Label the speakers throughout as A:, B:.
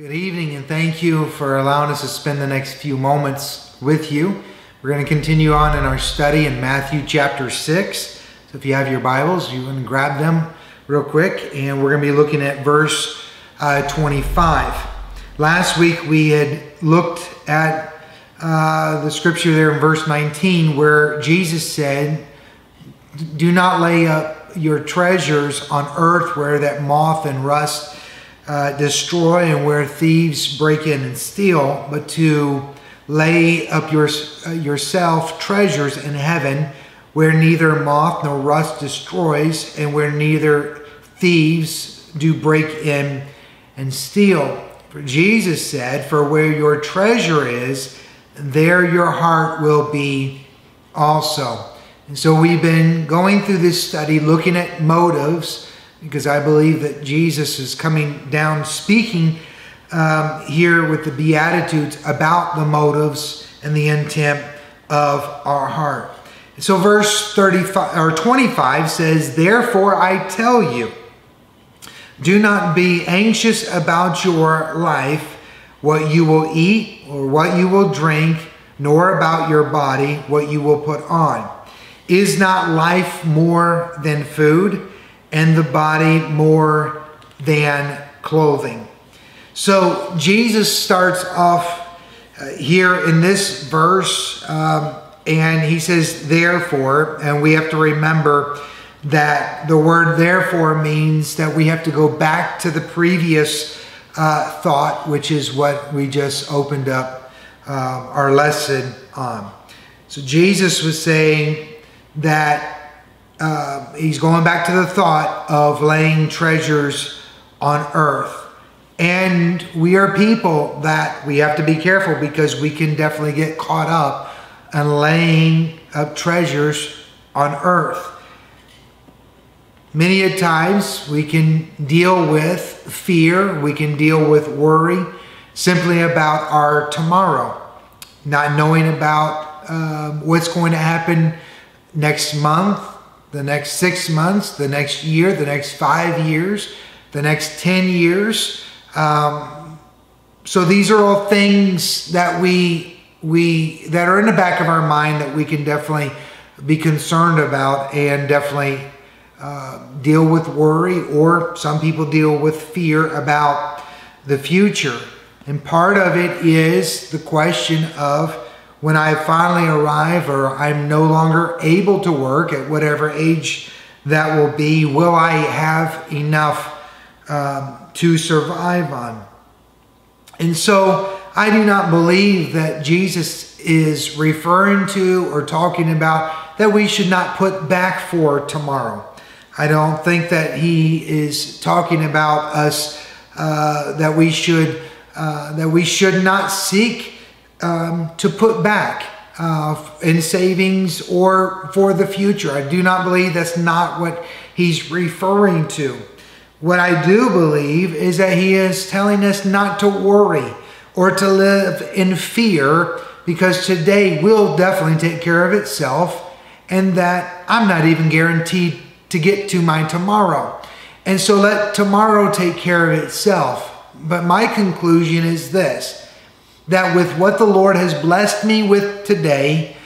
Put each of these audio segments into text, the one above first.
A: Good evening, and thank you for allowing us to spend the next few moments with you. We're going to continue on in our study in Matthew chapter 6. So if you have your Bibles, you can grab them real quick, and we're going to be looking at verse uh, 25. Last week we had looked at uh, the scripture there in verse 19 where Jesus said, Do not lay up your treasures on earth where that moth and rust uh, destroy and where thieves break in and steal, but to lay up your, uh, yourself treasures in heaven where neither moth nor rust destroys and where neither thieves do break in and steal. For Jesus said, For where your treasure is, there your heart will be also. And so we've been going through this study looking at motives because I believe that Jesus is coming down speaking um, here with the Beatitudes about the motives and the intent of our heart. So verse 35 or 25 says, Therefore I tell you, do not be anxious about your life, what you will eat or what you will drink, nor about your body, what you will put on. Is not life more than food? And the body more than clothing. So Jesus starts off uh, here in this verse, um, and he says, therefore, and we have to remember that the word therefore means that we have to go back to the previous uh, thought, which is what we just opened up uh, our lesson on. So Jesus was saying that uh, he's going back to the thought of laying treasures on earth. And we are people that we have to be careful because we can definitely get caught up in laying up treasures on earth. Many a times we can deal with fear, we can deal with worry simply about our tomorrow, not knowing about um, what's going to happen next month, the next six months, the next year, the next five years, the next 10 years. Um, so these are all things that we we that are in the back of our mind that we can definitely be concerned about and definitely uh, deal with worry or some people deal with fear about the future and part of it is the question of when I finally arrive or I'm no longer able to work at whatever age that will be, will I have enough um, to survive on? And so I do not believe that Jesus is referring to or talking about that we should not put back for tomorrow. I don't think that he is talking about us uh, that we should uh, that we should not seek um, to put back uh, in savings or for the future. I do not believe that's not what he's referring to. What I do believe is that he is telling us not to worry or to live in fear because today will definitely take care of itself and that I'm not even guaranteed to get to my tomorrow. And so let tomorrow take care of itself. But my conclusion is this that with what the Lord has blessed me with today,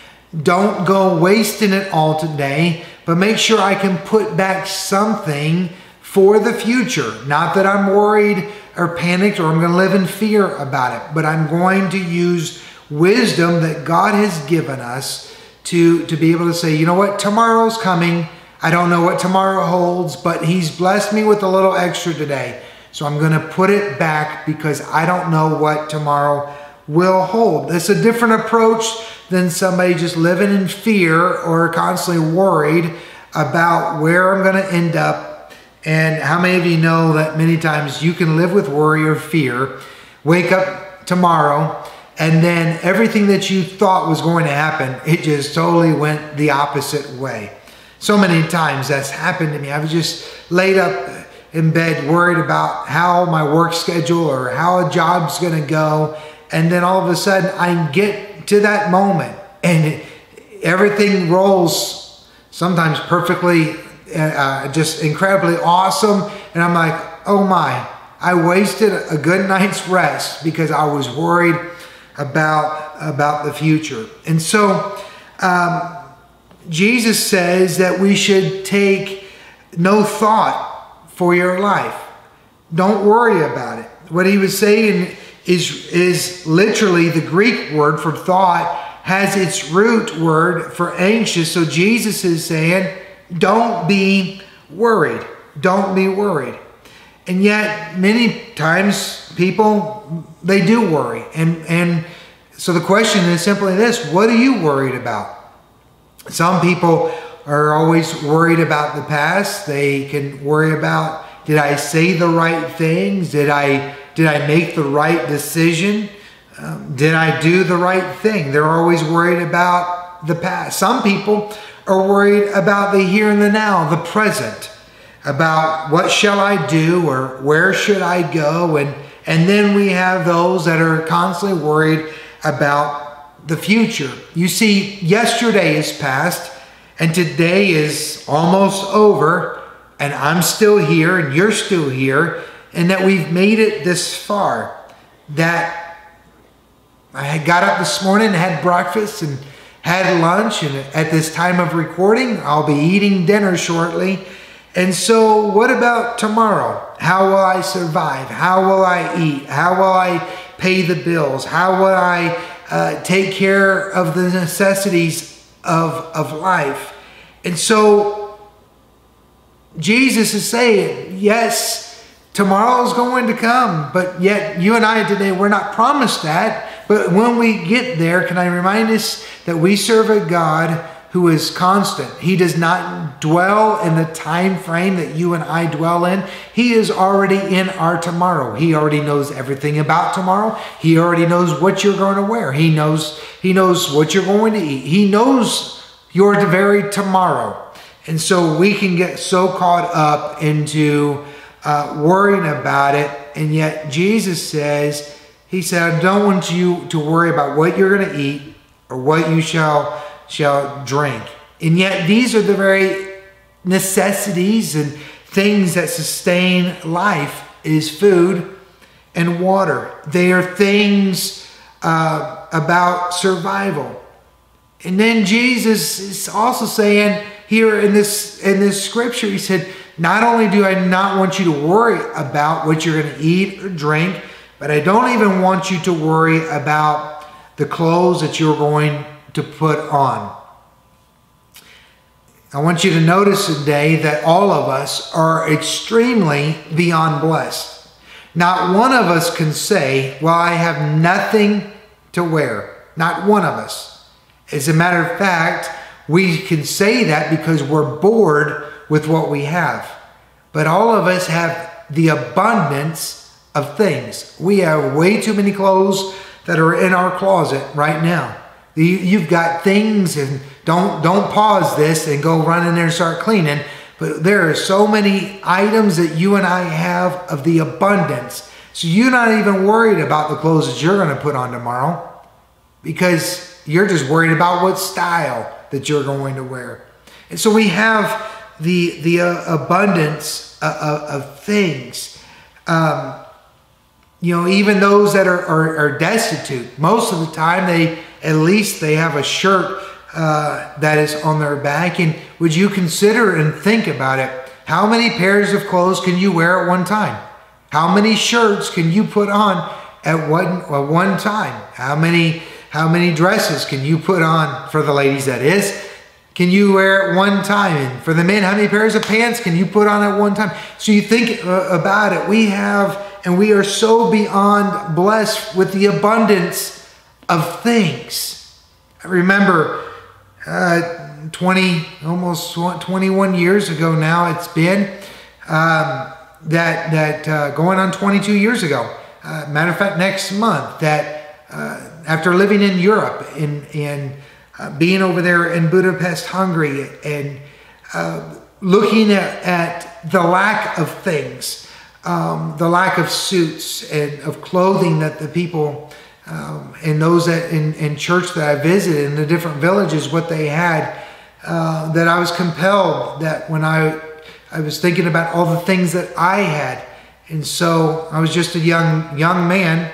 A: don't go wasting it all today, but make sure I can put back something for the future. Not that I'm worried or panicked or I'm going to live in fear about it, but I'm going to use wisdom that God has given us to, to be able to say, you know what, tomorrow's coming. I don't know what tomorrow holds, but He's blessed me with a little extra today. So I'm going to put it back because I don't know what tomorrow will hold. It's a different approach than somebody just living in fear or constantly worried about where I'm going to end up. And how many of you know that many times you can live with worry or fear, wake up tomorrow, and then everything that you thought was going to happen, it just totally went the opposite way. So many times that's happened to me. I was just laid up in bed worried about how my work schedule or how a job's going to go and then all of a sudden I get to that moment and everything rolls sometimes perfectly, uh, just incredibly awesome. And I'm like, oh my, I wasted a good night's rest because I was worried about, about the future. And so um, Jesus says that we should take no thought for your life. Don't worry about it. What he was saying is, is literally the Greek word for thought has its root word for anxious. So Jesus is saying, don't be worried. Don't be worried. And yet, many times people they do worry. And and so the question is simply this: What are you worried about? Some people are always worried about the past. They can worry about did I say the right things? Did I did I make the right decision? Um, did I do the right thing? They're always worried about the past. Some people are worried about the here and the now, the present, about what shall I do or where should I go, and and then we have those that are constantly worried about the future. You see, yesterday is past, and today is almost over, and I'm still here, and you're still here, and that we've made it this far. That I had got up this morning, and had breakfast, and had lunch, and at this time of recording, I'll be eating dinner shortly. And so, what about tomorrow? How will I survive? How will I eat? How will I pay the bills? How will I uh, take care of the necessities of, of life? And so, Jesus is saying, yes, tomorrow is going to come, but yet you and I today, we're not promised that. But when we get there, can I remind us that we serve a God who is constant. He does not dwell in the time frame that you and I dwell in. He is already in our tomorrow. He already knows everything about tomorrow. He already knows what you're going to wear. He knows he knows what you're going to eat. He knows your very tomorrow. And so we can get so caught up into uh, worrying about it. And yet Jesus says, he said, I don't want you to worry about what you're going to eat or what you shall shall drink. And yet these are the very necessities and things that sustain life is food and water. They are things uh, about survival. And then Jesus is also saying here in this in this scripture, he said, not only do I not want you to worry about what you're going to eat or drink, but I don't even want you to worry about the clothes that you're going to put on. I want you to notice today that all of us are extremely beyond blessed. Not one of us can say, Well, I have nothing to wear. Not one of us. As a matter of fact, we can say that because we're bored with what we have. But all of us have the abundance of things. We have way too many clothes that are in our closet right now. You've got things, and don't don't pause this and go run in there and start cleaning. But there are so many items that you and I have of the abundance. So you're not even worried about the clothes that you're going to put on tomorrow because you're just worried about what style that you're going to wear. And so we have the the uh, abundance of, of, of things. Um, you know, even those that are, are, are, destitute, most of the time they at least they have a shirt uh, that is on their back. And would you consider and think about it? How many pairs of clothes can you wear at one time? How many shirts can you put on at one at one time? How many how many dresses can you put on for the ladies? That is. Can you wear at one time? And for the men, how many pairs of pants can you put on at one time? So you think uh, about it. We have and we are so beyond blessed with the abundance of things. I remember uh, 20, almost 21 years ago now, it's been um, that, that uh, going on 22 years ago. Uh, matter of fact, next month, that uh, after living in Europe and, and uh, being over there in Budapest, Hungary, and uh, looking at, at the lack of things um, the lack of suits and of clothing that the people um, and those that in, in church that I visited in the different villages, what they had, uh, that I was compelled that when I I was thinking about all the things that I had, And so I was just a young young man.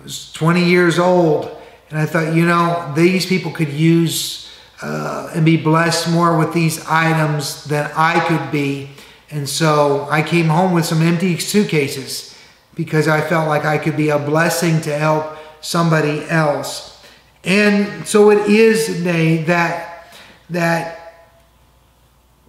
A: I was 20 years old, and I thought, you know, these people could use uh, and be blessed more with these items than I could be. And so I came home with some empty suitcases because I felt like I could be a blessing to help somebody else. And so it is today that that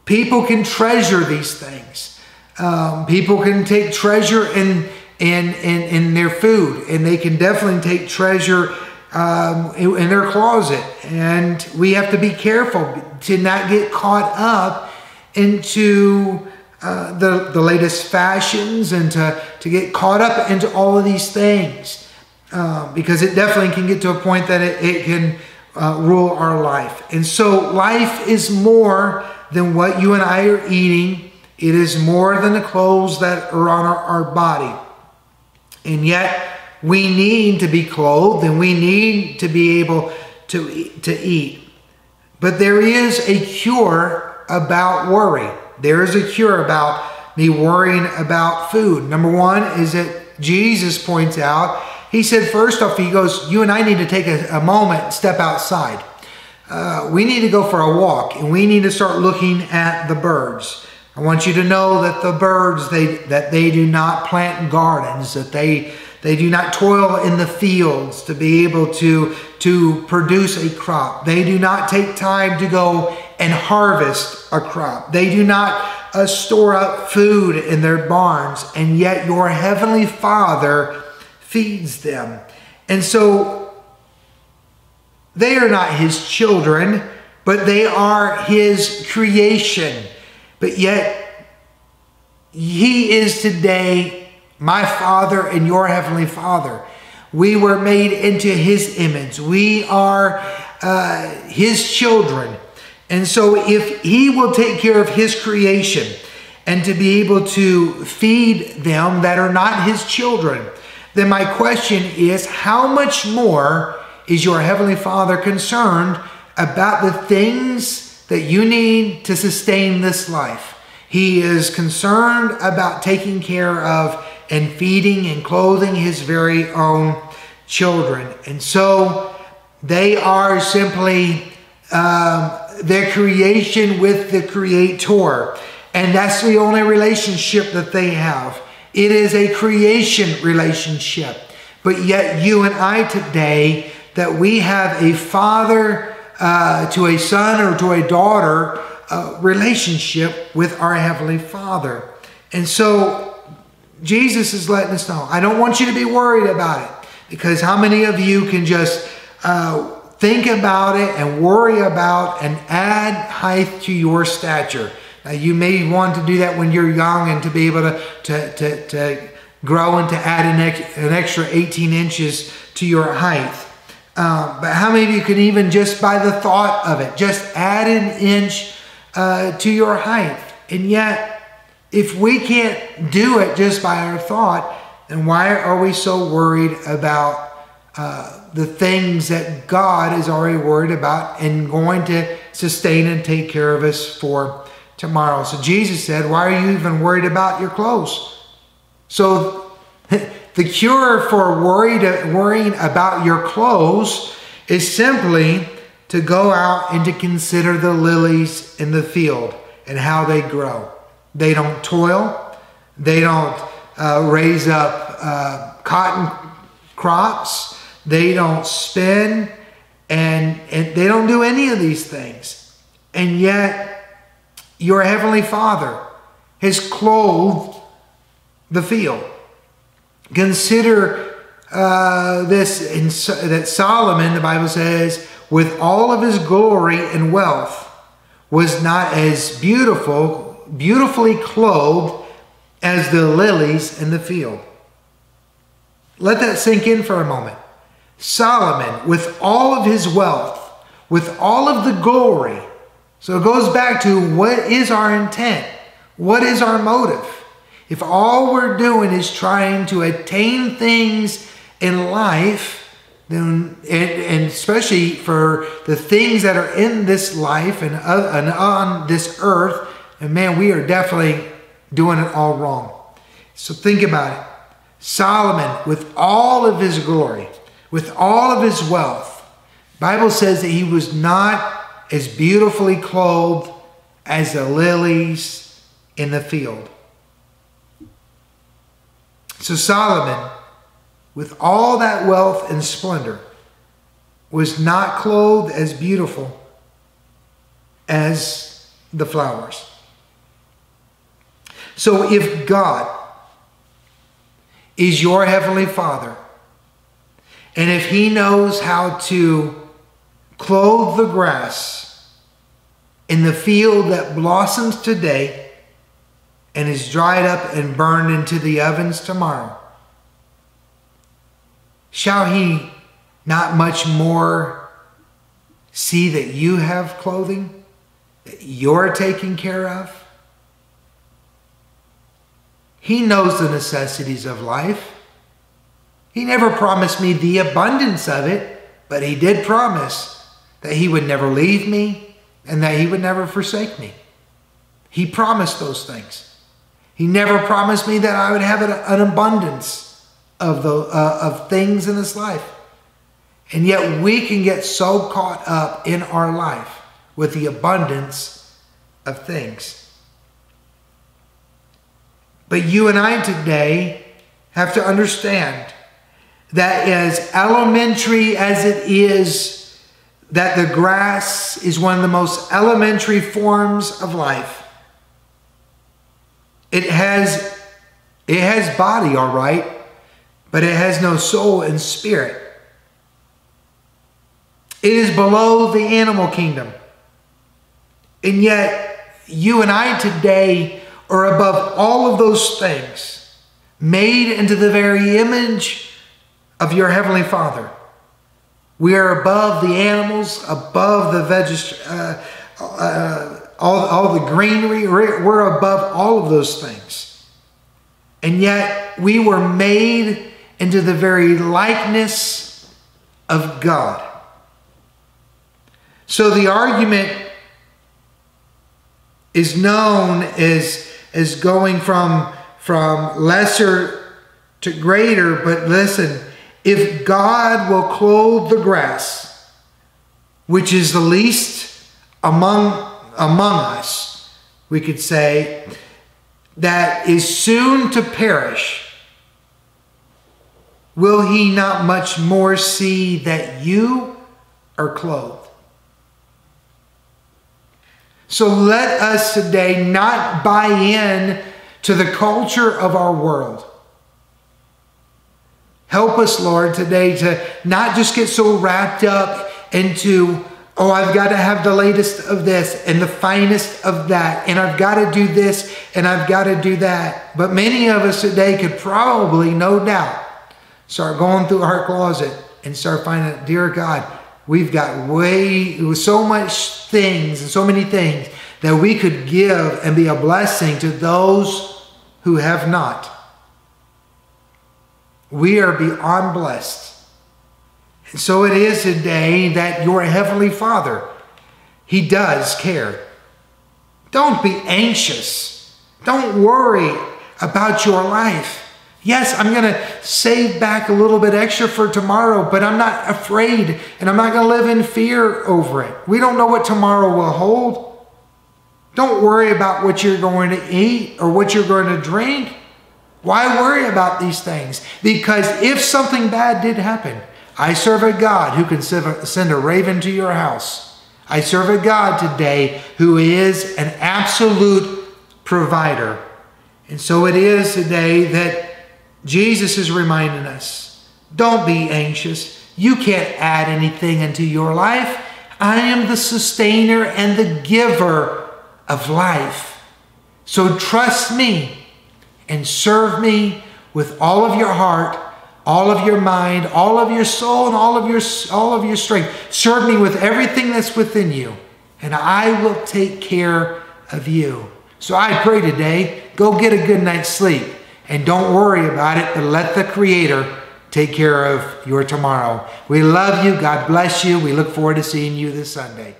A: people can treasure these things. Um, people can take treasure in, in in in their food, and they can definitely take treasure um, in, their closet. And we have to be careful to not get caught up into uh, the, the latest fashions and to, to get caught up into all of these things uh, because it definitely can get to a point that it, it can uh, rule our life. And so life is more than what you and I are eating. It is more than the clothes that are on our, our body. And yet we need to be clothed and we need to be able to, to eat. But there is a cure about worry. There is a cure about me worrying about food. Number one is that Jesus points out, he said, first off, he goes, You and I need to take a, a moment, step outside. Uh, we need to go for a walk and we need to start looking at the birds. I want you to know that the birds, they, that they do not plant gardens, that they, they do not toil in the fields to be able to, to produce a crop. They do not take time to go and harvest a crop. They do not uh, store up food in their barns, and yet your heavenly Father feeds them. And so they are not his children, but they are his creation. But yet, he is today my Father and your heavenly Father. We were made into his image. We are uh, his children. And so, if He will take care of His creation and to be able to feed them that are not His children, then my question is how much more is your Heavenly Father concerned about the things that you need to sustain this life? He is concerned about taking care of and feeding and clothing His very own children. And so, they are simply. Um, their creation with the Creator. And that's the only relationship that they have. It is a creation relationship. But yet, you and I today, that we have a father uh, to a son or to a daughter uh, relationship with our Heavenly Father. And so, Jesus is letting us know I don't want you to be worried about it because how many of you can just uh, think about it and worry about and add height to your stature. Now, you may want to do that when you're young and to be able to, to, to, to grow and to add an, ex, an extra 18 inches to your height. Um, but how many of you can even just by the thought of it, just add an inch uh, to your height? And yet, if we can't do it just by our thought, then why are we so worried about uh, the things that God is already worried about and going to sustain and take care of us for tomorrow. So Jesus said, Why are you even worried about your clothes? So the cure for worried, worrying about your clothes is simply to go out and to consider the lilies in the field and how they grow. They don't toil, they don't uh, raise up uh, cotton crops. They don't spin and, and they don't do any of these things. And yet, your Heavenly Father has clothed the field. Consider uh, this in, that Solomon, the Bible says, with all of his glory and wealth, was not as beautiful, beautifully clothed as the lilies in the field. Let that sink in for a moment. Solomon, with all of his wealth, with all of the glory. So it goes back to what is our intent? What is our motive? If all we're doing is trying to attain things in life, then and, and especially for the things that are in this life and, uh, and on this earth, and man, we are definitely doing it all wrong. So think about it. Solomon, with all of his glory, with all of his wealth, Bible says that he was not as beautifully clothed as the lilies in the field. So Solomon, with all that wealth and splendor, was not clothed as beautiful as the flowers. So if God is your heavenly Father, and if He knows how to clothe the grass in the field that blossoms today and is dried up and burned into the ovens tomorrow, shall He not much more see that you have clothing, that you're taken care of? He knows the necessities of life. He never promised me the abundance of it, but He did promise that He would never leave me and that He would never forsake me. He promised those things. He never promised me that I would have an abundance of, the, uh, of things in this life. And yet we can get so caught up in our life with the abundance of things. But you and I today have to understand that as elementary as it is, that the grass is one of the most elementary forms of life. It has, it has body, all right, but it has no soul and spirit. It is below the animal kingdom. And yet, you and I today are above all of those things, made into the very image of your Heavenly Father. We are above the animals, above the veg, uh, uh, all, all the greenery. We're above all of those things. And yet we were made into the very likeness of God. So the argument is known as is going from, from lesser to greater, but listen, if God will clothe the grass, which is the least among, among us, we could say, that is soon to perish, will he not much more see that you are clothed? So let us today not buy in to the culture of our world. Help us, Lord, today to not just get so wrapped up into, oh, I've got to have the latest of this and the finest of that, and I've got to do this and I've got to do that. But many of us today could probably, no doubt, start going through our closet and start finding, dear God, We've got way, so much things and so many things that we could give and be a blessing to those who have not. We are beyond blessed. And so it is today that your Heavenly Father, He does care. Don't be anxious. Don't worry about your life. Yes, I'm going to save back a little bit extra for tomorrow, but I'm not afraid and I'm not going to live in fear over it. We don't know what tomorrow will hold. Don't worry about what you're going to eat or what you're going to drink. Why worry about these things? Because if something bad did happen, I serve a God who can send a raven to your house. I serve a God today who is an absolute provider. And so it is today that Jesus is reminding us don't be anxious. You can't add anything into your life. I am the sustainer and the giver of life. So trust me and serve me with all of your heart, all of your mind, all of your soul, and all of your, all of your strength. Serve me with everything that's within you, and I will take care of you. So I pray today, go get a good night's sleep. And don't worry about it, but let the Creator take care of your tomorrow. We love you. God bless you. We look forward to seeing you this Sunday.